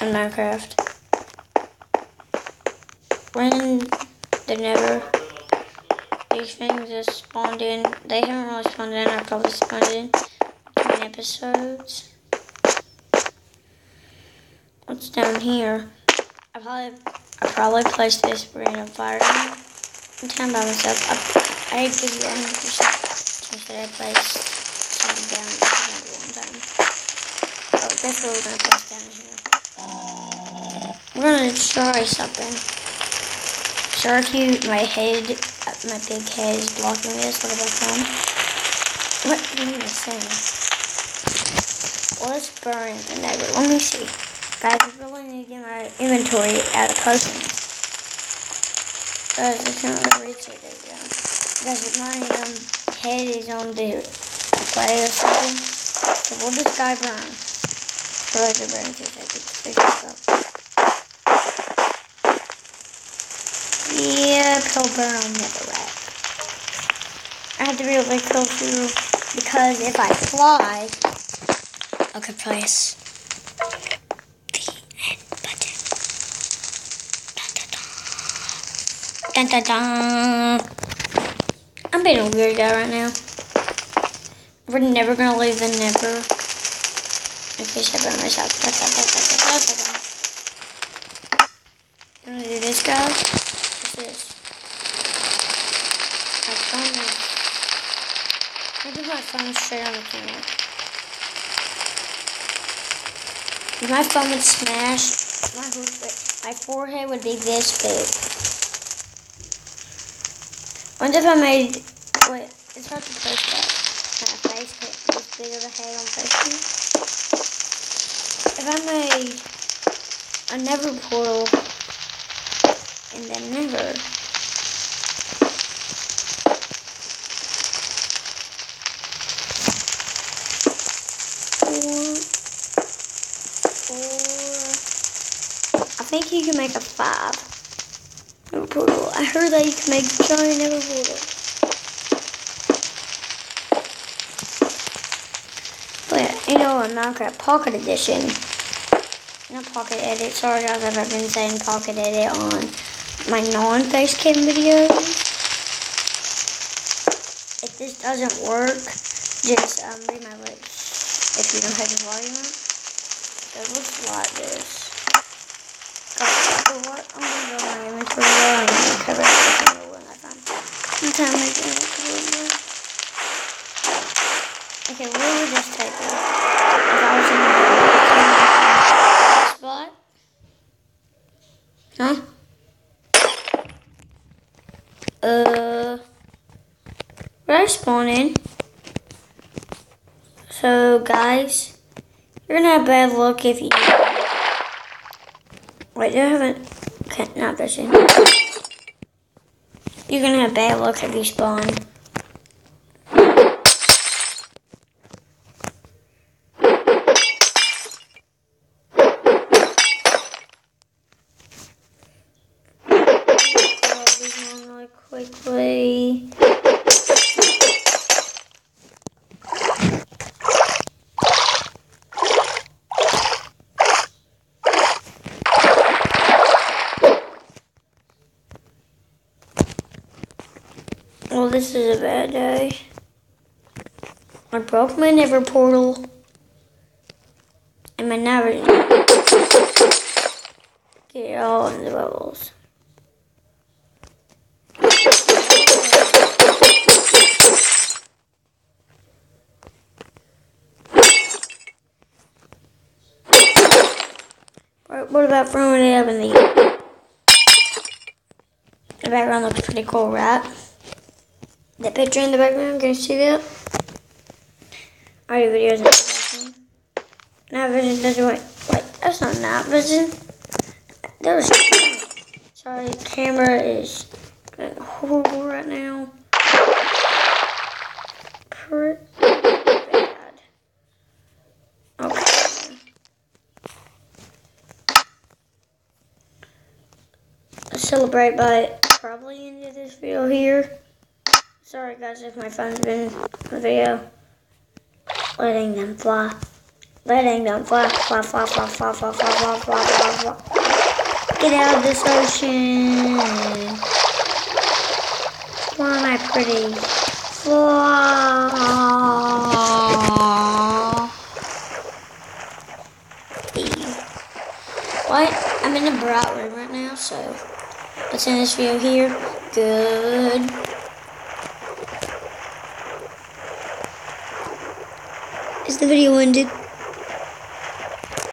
in Minecraft. When the Nether, these things just spawned in. They haven't really spawned in. I probably spawned in between episodes. What's down here? I probably I probably placed this random fire in town by myself. I, I give you 100 percent chance that I placed something down one time. Oh, that's what we're gonna place down here. We're gonna try something. Sorry if my head, my big head is blocking this. What about them? What do you saying? Let's burn the nether. Let me see. Guys, I really need to get my inventory out of potions. Guys, I can't really reach it now. Guys, my um, head is on the play or something, so we'll just die burn. So I can burn two seconds. This. Yeah, he'll burn on netherrack. I have to be really close through because if I fly, okay, place. Dun, dun, dun. I'm being a weird guy right now. We're never gonna leave the Nether. I myself. Da, da, da, da. You wanna do this, guys? This? My phone is... I do my phone straight on the camera. My phone would smash, my, my forehead would be this big. Wonder if I made. Wait, it's hard to post that. My face hit this big of a head on Facebook. If I made a Nether portal and then never. Four, four. I think you can make a five. Portal. I heard that you can make giant Nether portal. But you know, in Minecraft Pocket Edition, not Pocket Edit, sorry guys I've been saying Pocket Edit on my non-facecam videos. If this doesn't work, just um, read my lips if you don't have the volume. It looks like this. Okay, where would this take us? If I was in the spot? Huh? Uh, in? So guys, you're gonna have bad luck if you. Wait, I haven't. Okay, not fishing. You're gonna have bad luck if you spawn. Throw these on really quickly. Well, this is a bad day. I broke my Nether portal. And my never get all in the bubbles. What about throwing it up in the air? The background looks pretty cool, right? That picture in the background, can you see that? Audio videos in. Night vision doesn't wait. Wait, that's not night vision. That was. Sorry, camera is uh, horrible right now. Pretty bad. Okay. Let's celebrate by probably ending this video here. Sorry guys if my phone's been in the video letting them fly. letting them fly, fly, fly, fly, fly, fly, fly, fly, fly, fly, fly. Get out of this ocean. Fly, my pretty. Fly. What? I'm in the bright room right now, so let's end this video here. Good. Is the video ended?